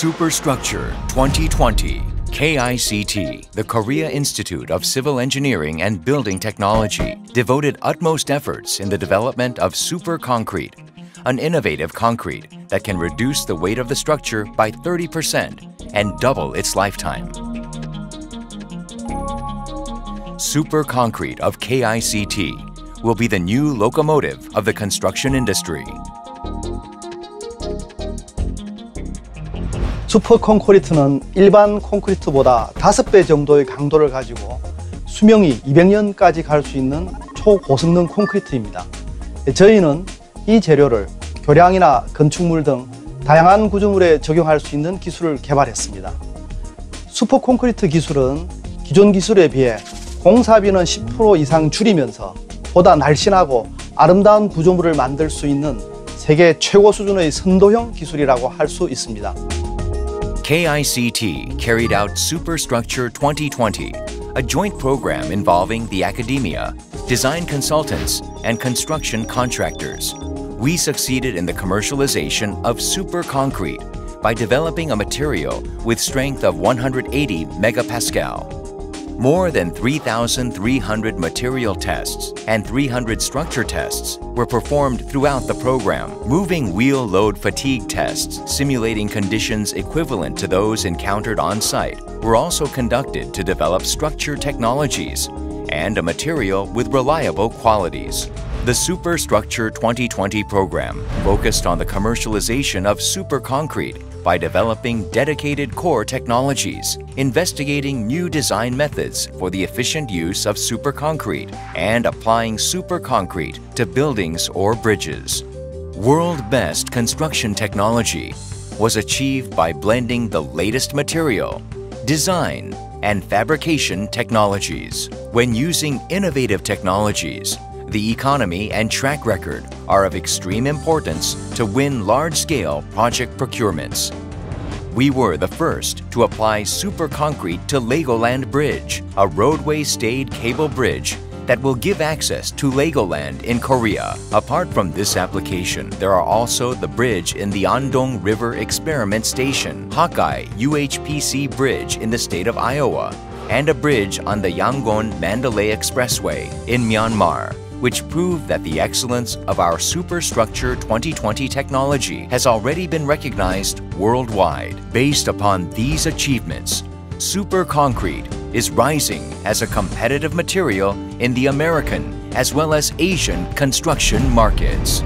Superstructure 2020 KICT, the Korea Institute of Civil Engineering and Building Technology, devoted utmost efforts in the development of super concrete, an innovative concrete that can reduce the weight of the structure by 30% and double its lifetime. Super concrete of KICT will be the new locomotive of the construction industry. 슈퍼 콘크리트는 일반 콘크리트보다 5배 정도의 강도를 가지고 수명이 200년까지 갈 수 있는 초고성능 콘크리트입니다. 저희는 이 재료를 교량이나 건축물 등 다양한 구조물에 적용할 수 있는 기술을 개발했습니다. 슈퍼 콘크리트 기술은 기존 기술에 비해 공사비는 10% 이상 줄이면서 보다 날씬하고 아름다운 구조물을 만들 수 있는 세계 최고 수준의 선도형 기술이라고 할 수 있습니다. KICT carried out Superstructure 2020, a joint program involving the academia, design consultants, and construction contractors. We succeeded in the commercialization of super concrete by developing a material with strength of 180 megapascal. More than 3,300 material tests and 300 structure tests were performed throughout the program. Moving wheel load fatigue tests simulating conditions equivalent to those encountered on site were also conducted to develop structure technologies and a material with reliable qualities. The Superstructure 2020 program focused on the commercialization of super concrete by developing dedicated core technologies, investigating new design methods for the efficient use of super concrete, and applying super concrete to buildings or bridges. World best construction technology was achieved by blending the latest material, design, and fabrication technologies. When using innovative technologies, the economy and track record are of extreme importance to win large-scale project procurements. We were the first to apply super concrete to Legoland Bridge, a roadway-stayed cable bridge that will give access to Legoland in Korea. Apart from this application, there are also the bridge in the Andong River Experiment Station, Hawkeye UHPC Bridge in the state of Iowa, and a bridge on the Yangon Mandalay Expressway in Myanmar which prove that the excellence of our Superstructure 2020 technology has already been recognized worldwide. Based upon these achievements, super concrete is rising as a competitive material in the American as well as Asian construction markets.